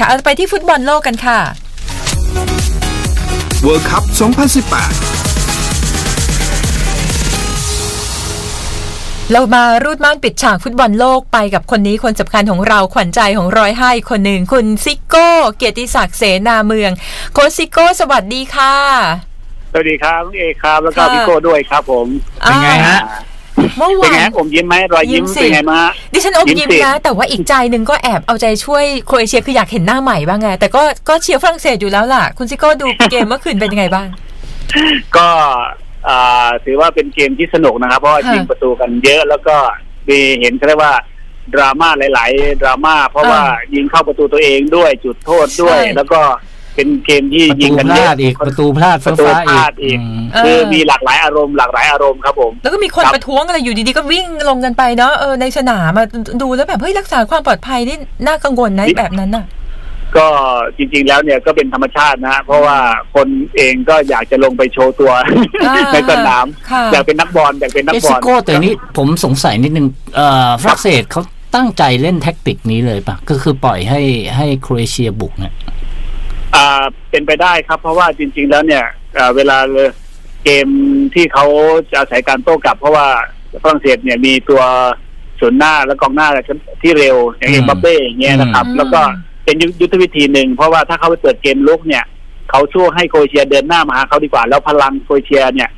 ค่ะเอาไปที่ฟุตบอลโลกกันค่ะ World Cup 2018เรามารูดม่านปิดฉากฟุตบอลโลกไปกับคนนี้คนสำคัญของเราขวัญใจของร้อยให้คนหนึ่งคุณซิโก้ เกียรติศักดิ์เสนาเมือง โค้ชซิโก้ สวัสดีค่ะ สวัสดีครับน้องเอครับ แล้วก็ค่ะพี่โก้ด้วยครับผม เป็นไงฮะ เมื่อเป็นวาไงนฮะอมยิ้มไหมรอยยิ้มยิ้มสิเป็นไงมาดิฉันอมยิ้ยิ้มมสินะแต่ว่าอีกใจหนึ่งก็แอบเอาใจช่วยโครเอเชียคืออยากเห็นหน้าใหม่บ้างไง แต่ก็ก็เชียร์ฝรั่งเศสอยู่แล้วล่ะ คุณซิโก้ดูเกมเมื่อคืนเป็นยังไงบ้าง ก็อ่าถือว่าเป็นเกมที่สนุกนะครับ เพราะว่าค่ะยิงประตูกันเยอะแล้วก็มีเห็นเขาเรียกว่าดราม่าหลาย ๆ ดราม่าเพราะว่ายิงเข้าประตูตัวเองด้วยจุดโทษด้วยใช่แล้วก็ เป็นเกมที่ประยิตูงกันพเยลาอะดอีกประตูพลาดประตูฟ้าพอีลากดอีกมเออคือมีหลากหลายอารมณ์หลากหลายอารมณ์ครับผม แล้วก็มีคนครับประท้วงอะไรอยู่ดีๆก็วิ่งลงกันไปเนาะเออในสนามมาดูแล้วแบบเฮ้ยรักษาความปลอดภัยนี่น่ากังวลนะแบบนั้นน่ะ ก็จริง ๆ แล้วเนี่ยก็เป็นธรรมชาตินะฮะเพราะว่าคนเองก็อยากจะลงไปโชว์ตัวอ่าในสนามค่ะอยากเป็นนักบอลอยากเป็นนักเอบอซิลโก้แต่นี่ผมสงสัยนิดนึงเอ่อฝรั่งเศสเขาตั้งใจเล่นแท็กติกนี้เลยปะก็คือปล่อยให้ให้โครเอเชียบุกเนี่ย อ่าเป็นไปได้ครับ เพราะว่าจริง ๆ แล้วเนี่ยอ่าเวลาเกมที่เขาจะอาศัยการโต้กลับ เพราะว่าฝรั่งเศสเนี่ยมีตัวศูนย์หน้าและกองหน้าที่เร็วอย่างเอ็มบัปเป้อย่างเงี้ยนะครับอืมแล้วก็เป็นยุทธวิธีหนึ่งเพราะว่าถ้าเขาไปเปิดเกมลุกเนี่ยเขาช่วยให้โครเอเชียเดินหน้ามาหาเขาดีกว่า แล้วพลังโครเอเชียเนี่ย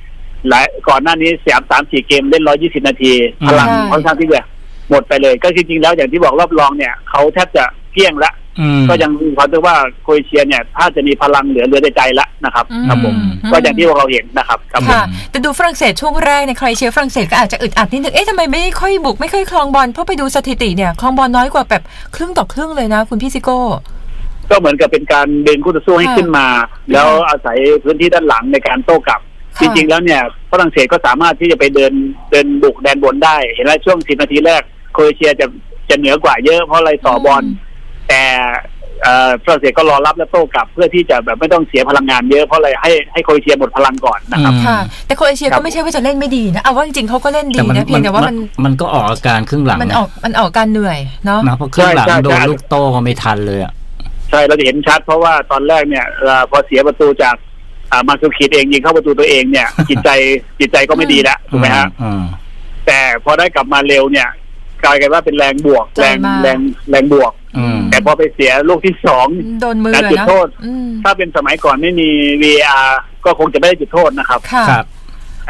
หลายก่อนหน้านี้สามสามสี่เกมเล่นร้อยี่สิบนาที พลังใช่ค่อนข้างที่จะหมดไปเลย ก็จริงๆแล้วอย่างที่บอกรอบรองเนี่ยเขาแทบจะเกลี้ยงละอืม ก็ยังมีความรู้สึกว่าโครเอเชียเนี่ย ถ้าจะมีพลังเหลือเหลือในใจละนะครับอืมครับผมอืมก็อย่างที่พวกเราเห็นนะครับครับผมค่ะแต่ดูฝรั่งเศสช่วงแรกในใครเชียร์ฝรั่งเศสก็อาจจะอึดอัดนิดนึงเอ๊ะทำไมไม่ค่อยบุกไม่ค่อยครองบอลเพราะไปดูสถิติเนี่ยครองบอลน้อยกว่าแบบครึ่งต่อครึ่งเลยนะ คุณพี่ซิโก้ก็เหมือนกับเป็นการดึงคู่ต่อสู้ให้ค่ะขึ้นมา แล้วอาศัยพื้นที่ด้านหลังในการโต้กลับค่ะจริงๆแล้วเนี่ยฝรั่งเศสก็สามารถที่จะไปเดินเดินบุกแดนบนได้ เห็นไหมช่วงสิบนาทีแรกโครเอเชียจะจะเหนือกว่าเยอะเพราะอะไรต่อบอล แต่เอ่อฝรั่งเศสก็รอรับและโต้กลับ เพื่อที่จะแบบไม่ต้องเสียพลังงานเยอะเพราะอะไรให้ให้โครเอเชียหมดพลังก่อนนะครับอืมค่ะแต่โครเอเชียครัก็บไม่ใช่ว่าจะเล่นไม่ดีนะเอาว่าจริงๆเขาก็เล่นดีแต่มันนะเพียงแต่ว่ามันมันก็ออกอาการครึ่งหลังมันออกมันออกการเหนื่อยเนาะนะเพราะครึ่งหลังใช่ใช่โดนใช่ลูกโต้ก็ไม่ทันเลยอะใช่เราจะเห็นชัดเพราะว่าตอนแรกเนี่ยเอ่อพอเสียประตูจากอ่ามาซูคิดเองยิงเข้าประตูตัวเองเนี่ยจิตใจจิตใจก็ไม่ดีแล้วถูกไหมฮะอืมแต่พอได้กลับมาเร็วเนี่ย กลายเป็นว่าเป็นแรงบวกใจแรงมากแรงแรงบวกอืมแต่พอไปเสียลูกที่สองโดนมือการจุดนะโทษอืมถ้าเป็นสมัยก่อนไม่มี VAR ก็คงจะไม่ได้จุดโทษนะครับค่ะครับ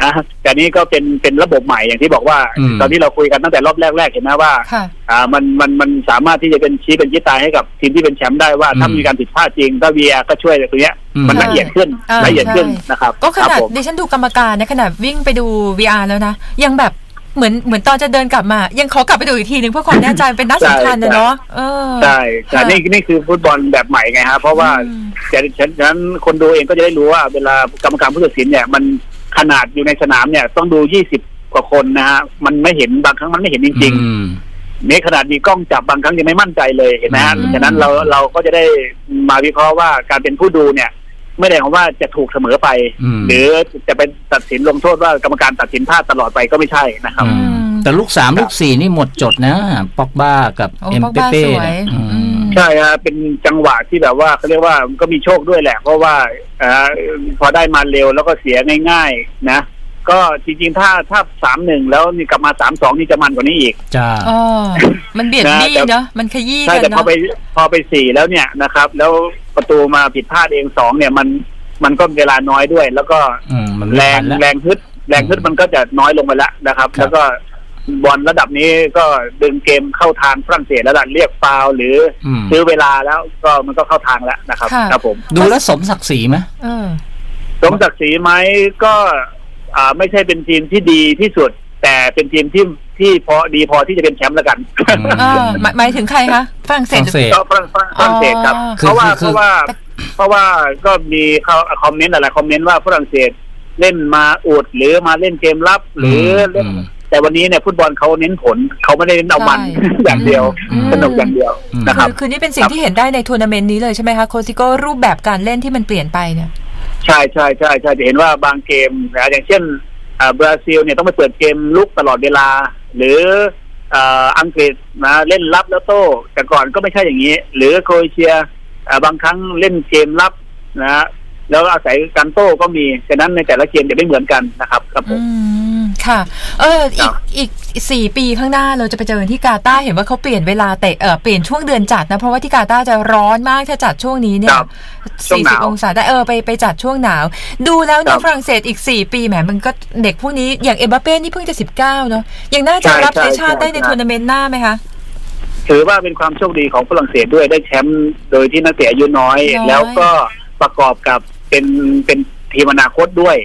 อะแต่นี้ก็เป็นเป็นระบบใหม่อย่างที่บอกว่าอืมตอนที่เราคุยกันตั้งแต่รอบแรกๆเห็นไหมว่าค่ะอ่ามันมันมันสามารถที่จะเป็นชี้เป็นชี้ตายให้กับทีมที่เป็นแชมป์ได้ว่า ถ้าอืมมีการผิดพลาดจริงถ้า VR ก็ช่วยตรงเนี้ยอืมมันละเอียดขึ้นอ่าละเอียดขึ้นใช่นะครับ ก็ขครับนาดผมดิฉันดูกรรมการนะขนาดวิ่งไปดู VR แล้วนะยังแบบ เหมือนเหมือนตอนจะเดินกลับมา ยังขอกลับไปดูอีกทีหนึ่งเพื่อความแน่ใจเป็นนัดสำคัญนะเนาะเออใช่แต่นี่นี่คือฟุตบอลแบบใหม่ไงฮะเพราะว่าอืมฉะนั้นฉะนั้นคนดูเองก็จะได้รู้ว่า เวลากรรมการผู้ตัดสินเนี่ย มันขนาดอยู่ในสนามเนี่ย ต้องดูยี่สิบกว่าคนนะฮะมันไม่เห็นบางครั้งมันไม่เห็นจริงอืมๆนี่ขนาดมีกล้องจับบางครั้งยังไม่มั่นใจเลยเห็นไหมฮะอืมฉะนั้นเราเราก็จะได้มาวิเคราะห์ว่าการเป็นผู้ดูเนี่ย ไม่ได้หมายความว่าจะถูกเสมอไปอืมหรือจะเป็นตัดสินลงโทษว่ากรรมการตัดสินพลาดตลอดไปก็ไม่ใช่นะครับอืมแต่ลูกสามลูกสี่นี่หมดจดนะปอกบ้ากับโอ้เอ็มปอกเปบ้าเป้สวยเนี่ยอือืมมใช่ฮะเป็นจังหวะที่แบบว่าเขาเรียกว่าก็มีโชคด้วยแหละ เพราะว่าเอ่อพอได้มาเร็วแล้วก็เสียง่าย ๆ นะก็จริงๆ ถ้าถ้าสามหนึ่งแล้วนี่กลับมาสามสองนี่จะมันกว่านี้อีกจ้าอ๋อมันเบียดนะบี้แต่เนาะมันขยี้ใช่กันแต่พอเนาะไปพอไปสี่แล้วเนี่ยนะครับ แล้ว ประตูมาผิดพลาดเองสองเนี่ยมันมันก็เวลาน้อยด้วย แล้วก็อืมมันไม่แรงทันแล้วแรงฮึดแรงฮึดมันก็จะน้อยลงไปแล้วนะครับครับ แล้วก็บอลระดับนี้ก็ดึงเกมเข้าทางฝรั่งเศสแล้วล่ะเรียกฟาวล์หรืออืมซื้อเวลาแล้วก็มันก็เข้าทางแล้วนะครับ ครับผม ดูแล้วสมศักดิ์ศรีไหมเออสมศักดิ์ศรีไหมก็ อ่าไม่ใช่เป็นทีมที่ดีที่สุด แต่เป็นทีมที่ ที่พอดีพอที่จะเป็นแชมป์แล้วกันเออหมายหมายถึงใครคะฝรั่งเศสฝรั่งเศสก็ฝรั่งฝรั่งฝรั่งเศสครับอ๋อเพราะว่าคือเพราะว่า เพราะว่าก็มีเขาคอมเมนต์หลายๆคอมเมนต์ว่าฝรั่งเศสเล่นมาอุดหรือมาเล่นเกมรับหรือเล่นอืมแต่วันนี้เนี่ยฟุตบอลเขาเน้นผลเขาไม่ได้เน้นเอามันใช่อย่างเดียวอืมสนุกอย่างเดียวอืมนะครับคือคือนี่เป็นสิ่งที่เห็นได้ในทัวร์นาเมนต์นี้เลยใช่ไหมคะโค้ชซิโก้รูปแบบการเล่นที่มันเปลี่ยนไปเนี่ยใช่ใช่ใช่ใช่จะเห็นว่าบางเกมนะอย่างเช่นอ่าบราซิลเนี่ยต้องไปเปิดเกมลุกตลอดเวลา หรืออังกฤษนะเล่นรับแล้วโต้ แต่ก่อนก็ไม่ใช่อย่างนี้ หรือโครเอเชียบางครั้งเล่นเกมรับนะแล้วอาศัยการโต้ก็มีฉะนั้นในแต่ละเกมจะไม่เหมือนกันนะครับ ครับผม ค่ะ เออคอีรักบอีกสี่ปีข้างหน้าเราจะไปเจอกันที่กาตาร์เห็นว่าเขาเปลี่ยนเวลาเตะเออเปลี่ยนช่วงเดือนจัดนะ เพราะว่าที่กาตาร์จะร้อนมากถ้าจัดช่วงนี้เนี่คยรับช่วงสี่หสินาบวองศาได้เออไปไปจัดช่วงหนาว ดูแล้วคเนี่รัยบฝรั่งเศสอีกสี่ปีแหมมันก็เด็กพวกนี้อย่างเอ็มบัปเป้นี่เพิ่งจะสิบเก้าเนาะยังน่าจะใช่รับใช่ใช้ชาติใช่ได้ในใช่ทัวร์นาเมนต์หน้าไหมคะถือว่าเป็นความโชคดีของฝรั่งเศสด้วยได้แชมป์โดยที่นักเตะอายุน้อยน้อยแล้วก็ประกอบกับเป็นเป็น ทีมอนาคตด้วย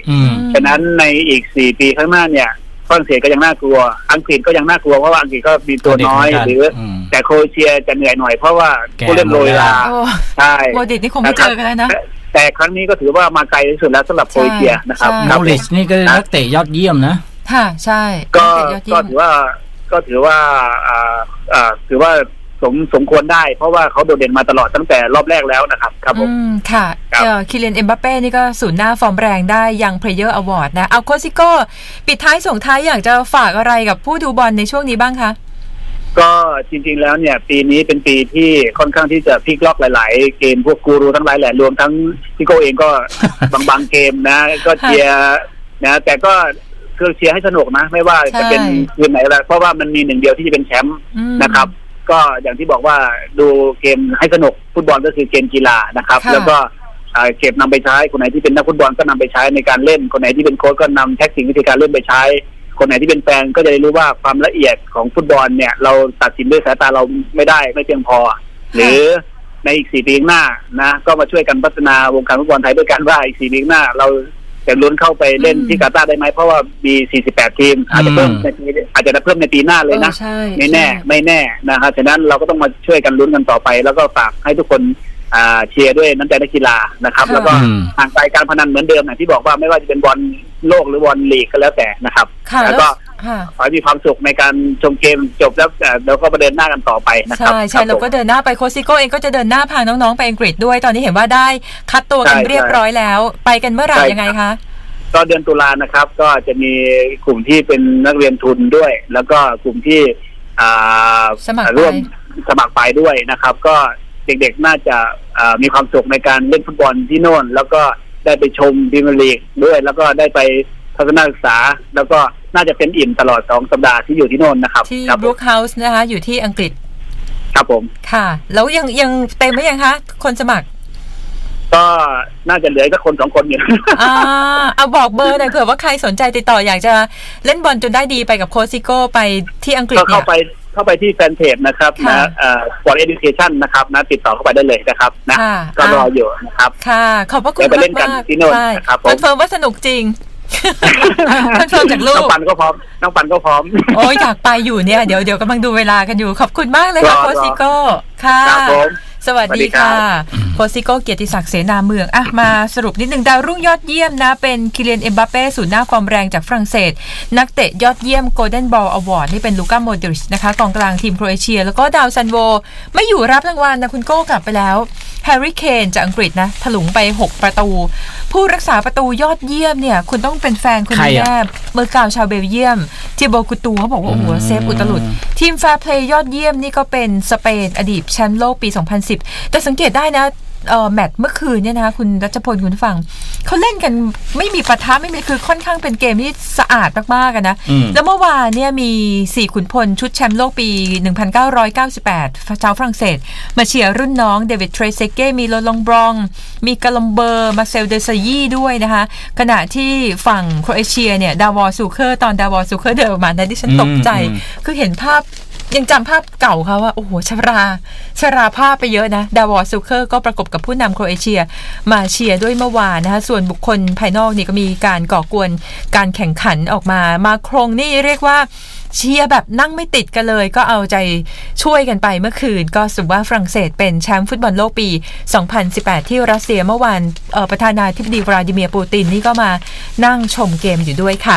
ฉะนั้นในอีกสี่ปีข้างหน้าเนี่ยฝรั่งเศสก็ยังน่ากลัว อังกฤษก็ยังน่ากลัวเพราะว่าอังกฤษก็มีตัวน้อยหรือ แต่โครเอเชียจะเหนื่อยหน่อยเพราะว่าก่ผู้เล่นโรยราใช่โมดริชนี่คงไม่เจอกันแล้วนะแต่ครั้งนี้ก็ถือว่ามาไกลที่สุดแล้วสำหรับโครเอเชียนะครับโมดริชนี่ก็นักเตะยอดเยี่ยมนะค่ะใช่ก็ก็ถือว่าก็ถือว่าอ่าอ่าถือว่า สมสมควรได้ เพราะว่าเขาโดดเด่นมาตลอดตั้งแต่รอบแรกแล้วนะครับ ครับผมอืมค่ะครับเอ่อคิเลียนเอ็มบัปเป้นี่ก็ศูนย์หน้าฟอร์มแรงได้ Young Player Award นะ เอาโค้ชซิโก้ ปิดท้ายส่งท้ายอยากจะฝากอะไรกับผู้ดูบอลในช่วงนี้บ้างคะก็จริง ๆ แล้วเนี่ย ปีนี้เป็นปีที่ค่อนข้างที่จะพลิกล็อกหลาย ๆ เกมพวกกูรูทั้งหลายแหละรวมทั้งพี่โก้เองก็บางบางเกมนะ ก็เชียร์นะแต่ก็คือเชียร์ให้สนุกนะ ไม่ว่าจะเป็นใช่คืนไหนก็แล้วเพราะว่ามันมีหนึ่งเดียวที่จะเป็นแชมป์อืมนะครับ ก็อย่างที่บอกว่าดูเกมให้สนุกฟุตบอลก็คือเกมกีฬานะครับ ค่ะ แล้วก็อ่าเก็บนำไปใช้คนไหนที่เป็นนักฟุตบอลก็นำไปใช้ในการเล่นคนไหนที่เป็นโค้ชก็นำแท็กติกวิธีการเล่นไปใช้ คนไหนที่เป็นแฟนก็จะได้รู้ว่าความละเอียดของฟุตบอลเนี่ยเราตัดสินด้วยสายตาเราไม่ได้ไม่เพียงพอ หรือในอีกสี่ปีข้างหน้านะ ก็มาช่วยกันพัฒนาวงการฟุตบอลไทยด้วยกันว่าอีกสี่ปีข้างหน้า เรา จะลุ้นเข้าไปเล่นอืมที่กาตาร์ได้ไหม เพราะว่ามี 48 ทีม อาจจะเพิ่มในปีอาจจะเพิ่มในปีหน้าเลยนะออใช่ไม่แน่ใช่ไม่แน่นะครับฉะนั้นเราก็ต้องมาช่วยกันลุ้นกันต่อไป แล้วก็ฝากให้ทุกคนอ่าเชียร์ด้วยน้ำใจนักกีฬานะครับค่ะแล้วก็อืมห่างไกลการพนันเหมือนเดิมอย่างที่บอกว่าไม่ว่าจะเป็นบอลโลกหรือบอลลีกก็แล้วแต่นะครับค่ะแล้วแล้วก็ค่ะ ขอให้มีความสุขในการชมเกมจบแล้วเอ่อเราก็มาเดินหน้ากันต่อไปนะครับใช่ใช่คบเราก็ผมเดินหน้าไปโคซิโก้เองก็จะเดินหน้าพาน้องๆไปอังกฤษด้วย ตอนนี้เห็นว่าได้คัดตัวกันใช่เรียบร้อยแล้ว ไปกันเมื่อไหร่ใช่ยังไงคะก็เดือนตุลานะครับ ก็จะมีกลุ่มที่เป็นนักเรียนทุนด้วย แล้วก็กลุ่มที่อ่าสมัครไปร่วมสมัครไปด้วยนะครับ ก็เด็กๆน่าจะอ่ามีความสุขในการเล่นฟุตบอลที่โน่น แล้วก็ได้ไปชมพรีเมียร์ลีกด้วย แล้วก็ได้ไป ทัศนศึกษา แล้วก็น่าจะเป็นอิ่มตลอดสองสัปดาห์ที่อยู่ที่โน่นนะครับ ที่ครับบรูคเฮาส์นะคะ อยู่ที่อังกฤษ ครับผม ค่ะ แล้วยังยังเต็มไหมยังคะ คนสมัคร ก็น่าจะเหลือแค่คนสองคนอยู่อ่าเอาบอกเบอร์หน่อยเผื่อว่าใครสนใจติดต่ออยากจะเล่นบอลจนได้ดีไปกับโค้ชซิโก้ไปที่อังกฤษก็เนี่เข้าไปเข้าไปที่แฟนเพจนะครับค่ะนะเอ่อ Sport Education นะครับนะติดต่อเข้าไปได้เลยนะครับนะค่ะก็รออะอยู่นะครับ ค่ะ ขอบพระคุณเดี๋ยวไปเล่มากนกันมากที่โน่นใช่นะครับผมคอนเฟิร์มว่าสนุกจริง คอนเฟิร์มจากลูน้อกงปันก็พร้อมน้องปันก็พร้อม โอ้ยอยากไปอยู่เนี่ยเดี๋ยวเดี๋ยวกำลังดูเวลากันอยู่ขอบคุณมากเลยค่ะรอโคซิโก้ค่ะครับผมสวัสสวัสดีดีครัค่ะบโคซิโก้เกียรติศักดิ์เสนาเมืองอะมาสรุปนิดนึงดาวรุ่งยอดเยี่ยมนะ เป็นคิเลียนเอ็มบัปเป้ศูนย์หน้าฟอร์มแรงจากฝรั่งเศส นักเตะยอดเยี่ยมโกลเด้นบอลอวอร์ดนี่เป็นลูก้าโมดริชนะคะกองกลางทีมโครเอเชีย แล้วก็ดาวซันโว ไม่อยู่รับรางวัลนะคุณโก้กลับไปแล้วแฮร์รี่เคนจากอังกฤษนะถลุงไป 6 ประตูผู้รักษาประตูยอดเยี่ยมเนี่ย คุณต้องเป็นแฟนคนใครนี้อะแน่เมื่อกาวชาวเบลเยียมทิโบกูร์ตัวส์เขาบอกว่าโอ้โหเซฟอุตลุด ทีม fair play ยอดเยี่ยมนี่ก็เป็นสเปนอดีตแชมป์โลกปี 2010 แต่สังเกตได้นะเอ่อ แมตช์เมื่อคืนเนี่ยนะคะคุณรัชพลคุณผู้ฟังเขาเล่นกันไม่มีปะทะไม่มีคือค่อนข้างเป็นเกมที่สะอาดมากๆอะนะอืมแล้วเมื่อวานเนี่ยมี4ขุนพลชุดแชมป์โลกปี 1998 ชาวฝรั่งเศส มาเชียร์รุ่นน้องเดวิดเทรเซเก้มีโลรองต์บล็องก์ มีกาลอมเบอร์ มาเซลเดซายีด้วยนะคะ ขณะที่ฝั่งโครเอเชียเนี่ยดาวอร์ซูเคอร์ตอนดาวอร์ซูเคอร์เดินออกมานะดิฉันตกใจอืมคือเห็นภาพ ยังจำภาพเก่าเขาว่า โอ้โหชราชราภาพไปเยอะนะ ดาวอร์ซูเคอร์ก็ประกบกับผู้นำโครเอเชีย มาเชียร์ด้วยเมื่อวานนะคะ ส่วนบุคคลภายนอกนี่ก็มีการก่อกวนการแข่งขันออกมา มาโครงนี่เรียกว่าเชียร์แบบนั่งไม่ติดกันเลย ก็เอาใจช่วยกันไปเมื่อคืน ก็สรุปว่าฝรั่งเศสเป็นแชมป์ฟุตบอลโลกปี 2018 ที่รัสเซียเมื่อวานประธานาธิบดีวลาดิเมียร์ปูตินนี่ก็มานั่งชมเกมอยู่ด้วยค่ะ